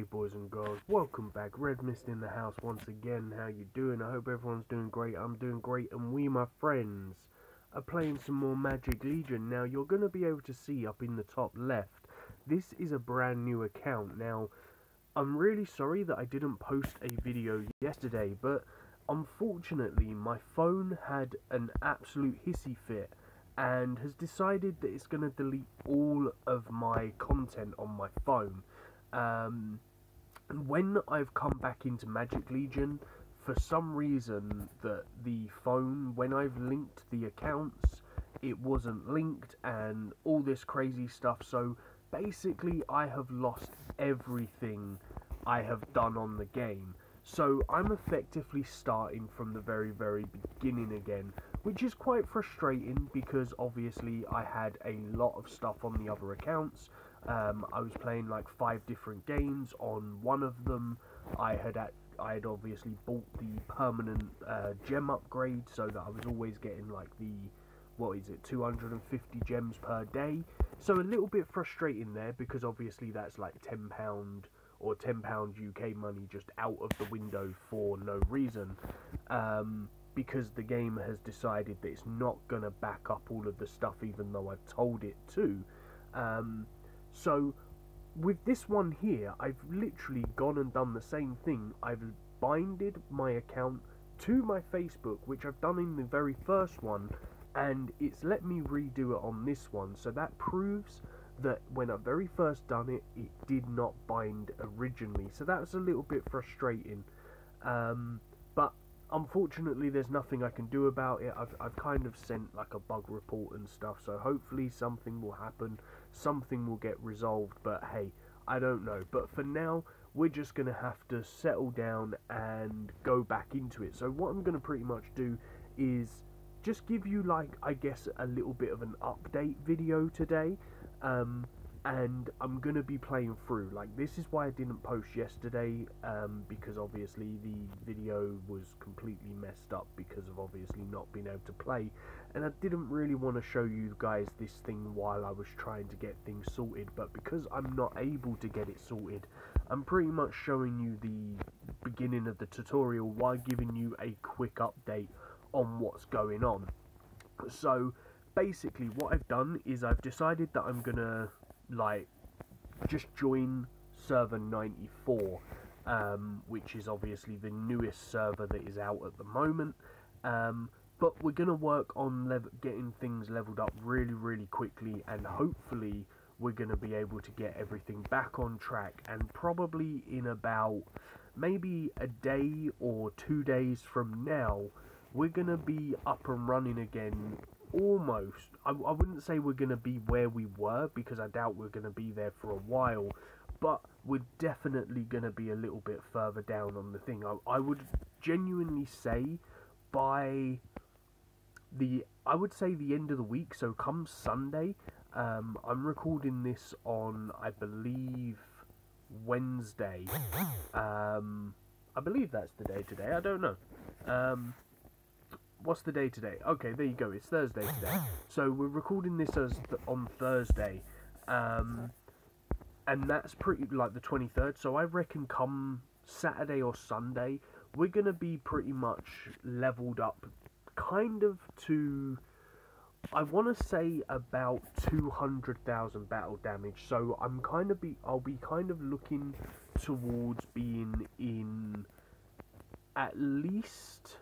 Okay, boys and girls, welcome back. Redmissed in the house once again. How you doing? I hope everyone's doing great. I'm doing great, and we, my friends, are playing some more Magic Legion. Now, you're going to be able to see up in the top left, this is a brand new account. Now, I'm really sorry that I didn't post a video yesterday, but unfortunately, my phone had an absolute hissy fit and has decided that it's going to delete all of my content on my phone. Um, when I've come back into Magic Legion, for some reason that the phone, when I've linked the accounts, it wasn't linked and all this crazy stuff. So basically, I have lost everything I have done on the game. So I'm effectively starting from the very, very beginning again, which is quite frustrating because obviously I had a lot of stuff on the other accounts. Um, I was playing like five different games. On one of them, I had at, I had obviously bought the permanent uh, gem upgrade, so that I was always getting like the what is it 250 gems per day. So a little bit frustrating there because obviously that's like 10 pound or £10 UK money just out of the window for no reason. Um, because the game has decided that it's not going to back up all of the stuff even though I've told it to. Um, so with this one here, I've literally gone and done the same thing. I've binded my account to my Facebook, which I've done in the very first one, and it's let me redo it on this one. So that proves that when I very first done it, it did not bind originally. So that was a little bit frustrating. Um, but unfortunately, there's nothing I can do about it. I've, I've kind of sent like a bug report and stuff. So hopefully something will happen. Something will get resolved. But hey, I don't know. But for now, we're just going to have to settle down and go back into it. So what I'm going to pretty much do is just give you like I guess a little bit of an update video today um, and I'm gonna be playing through like this is why I didn't post yesterday um, because obviously the video was completely messed up because of obviously not being able to play and I didn't really want to show you guys this thing while I was trying to get things sorted but because I'm not able to get it sorted I'm pretty much showing you the beginning of the tutorial while giving you a quick update on what's going on. So basically what I've done is I've decided that I'm gonna like just join server 94 um, which is obviously the newest server that is out at the moment um, but we're gonna work on getting things leveled up really really quickly and hopefully we're going to be able to get everything back on track and probably in about maybe a day or two days from now we're going to be up and running again almost. I, I wouldn't say we're going to be where we were because I doubt we're going to be there for a while, but we're definitely going to be a little bit further down on the thing. I, I would genuinely say by the I would say the end of the week. So come Sunday, um, I'm recording this on I believe Wednesday. Um, I believe that's the day today. I don't know. Um, what's the day today? Okay, there you go. It's Thursday today. So we're recording this as th on Thursday, um, and that's pretty like the 23rd. So I reckon come Saturday or Sunday, we're gonna be pretty much leveled up, kind of to. I want to say about 200,000 battle damage, so I'm kind of be I'll be kind of looking towards being in at least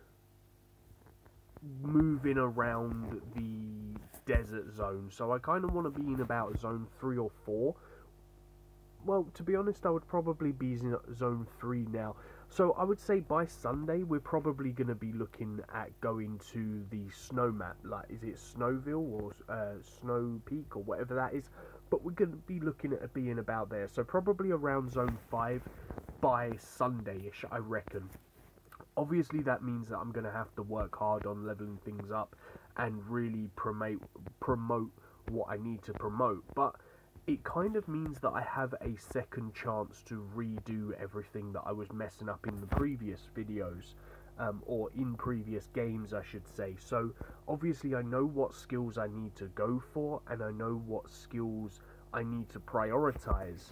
moving around the desert zone. So I kind of want to be in about zone 3 or 4. Well, to be honest, I would probably be in zone 3 now. So I would say by Sunday, we're probably going to be looking at going to the snow map. Like, is it Snowville or uh, Snow Peak or whatever that is? But we're going to be looking at being about there. So probably around zone 5 by Sunday-ish, I reckon. Obviously, that means that I'm going to have to work hard on leveling things up and really promote promote what I need to promote. But it kind of means that I have a second chance to redo everything that I was messing up in the previous videos. Um, or in previous games, I should say. So, obviously, I know what skills I need to go for, and I know what skills I need to prioritize.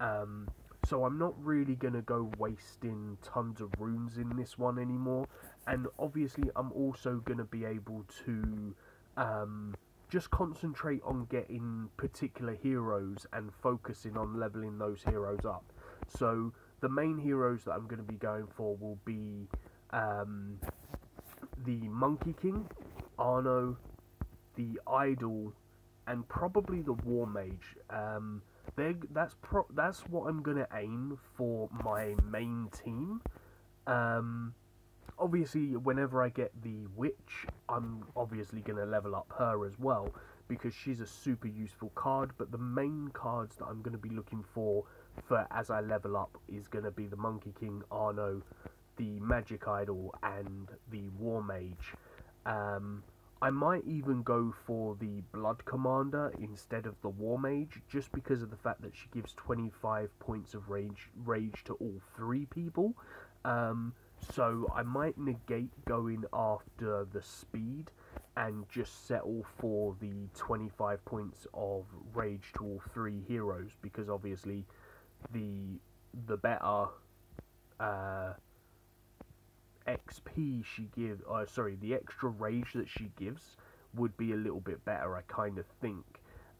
Um, So I'm not really going to go wasting tons of runes in this one anymore. And obviously I'm also going to be able to um, just concentrate on getting particular heroes and focusing on leveling those heroes up. So the main heroes that I'm going to be going for will be um, the Monkey King, Arno, the Idol, and probably the War Mage. Um, that's that's what I'm gonna aim for my main team. Um, obviously, whenever I get the Witch, I'm obviously gonna level up her as well because she's a super useful card. But the main cards that I'm gonna be looking for for as I level up is gonna be the Monkey King, Arno, the Magic Idol, and the War Mage. Um, I might even go for the Blood Commander instead of the War Mage, just because of the fact that she gives 25 points of rage, rage to all three people. Um, so I might negate going after the speed and just settle for the 25 points of rage to all three heroes, because obviously the the better uh, XP she gives, uh, sorry, the extra rage that she gives would be a little bit better, I kind of think.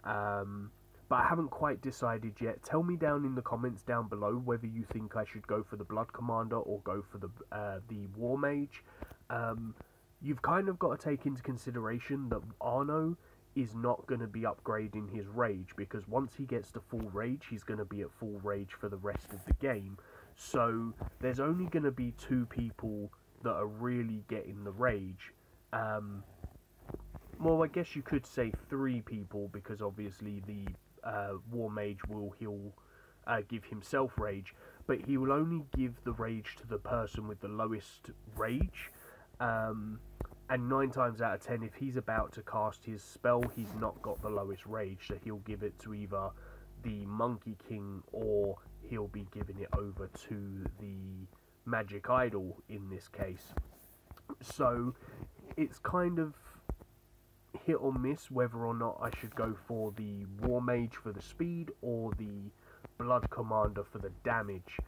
Um, but I haven't quite decided yet. Tell me down in the comments down below whether you think I should go for the Blood Commander or go for the uh, the War Mage. Um, you've kind of got to take into consideration that Arno is not going to be upgrading his rage because once he gets to full rage, he's going to be at full rage for the rest of the game. So there's only going to be two people that are really getting the rage. Um, well, I guess you could say three people because obviously the uh, War Mage will heal, uh, give himself rage, but he will only give the rage to the person with the lowest rage. Um, and nine times out of ten, if he's about to cast his spell, he's not got the lowest rage, so he'll give it to either the Monkey King or he'll be giving it over to the magic idol in this case. So it's kind of hit or miss whether or not I should go for the War Mage for the speed or the Blood Commander for the damage.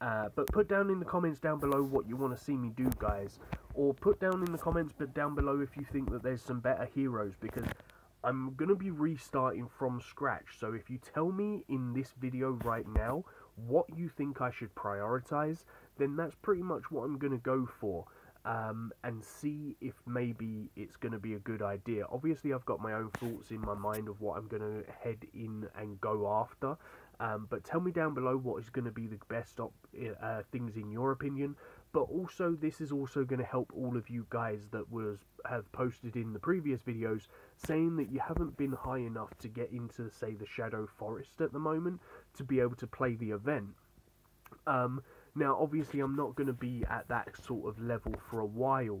Uh, but put down in the comments down below what you want to see me do, guys. Or put down in the comments but down below if you think that there's some better heroes, because I'm going to be restarting from scratch. So if you tell me in this video right now what you think I should prioritize, then that's pretty much what I'm going to go for. Um, and see if maybe it's going to be a good idea. Obviously, I've got my own thoughts in my mind of what I'm going to head in and go after. Um, but tell me down below what is going to be the best op- uh, things in your opinion. But also, this is also going to help all of you guys that was have posted in the previous videos saying that you haven't been high enough to get into, say, the Shadow Forest at the moment to be able to play the event. Um, now, obviously, I'm not going to be at that sort of level for a while,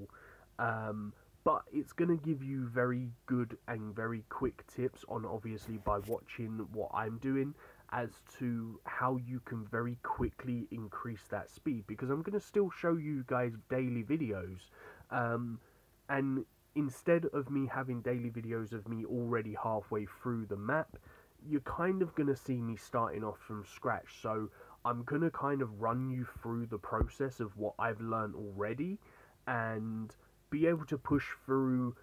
um, but it's going to give you very good and very quick tips on, obviously, by watching what I'm doing as to how you can very quickly increase that speed because I'm going to still show you guys daily videos um, and instead of me having daily videos of me already halfway through the map you're kind of going to see me starting off from scratch. So I'm going to kind of run you through the process of what I've learned already and be able to push through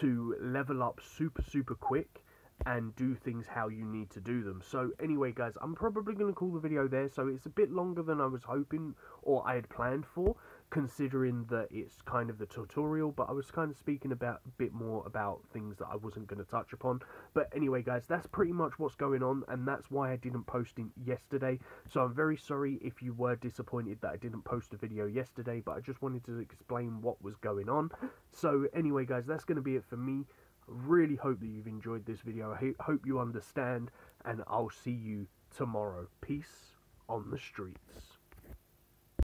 to level up super, super quick and do things how you need to do them. So anyway, guys, I'm probably going to call the video there. So it's a bit longer than I was hoping or I had planned for considering that it's kind of the tutorial, but I was kind of speaking about a bit more about things that I wasn't going to touch upon. But anyway, guys, that's pretty much what's going on, and that's why I didn't post it yesterday. So I'm very sorry if you were disappointed that I didn't post a video yesterday, but I just wanted to explain what was going on. So anyway, guys, that's going to be it for me. Really hope that you've enjoyed this video. I hope you understand, and I'll see you tomorrow. Peace on the streets.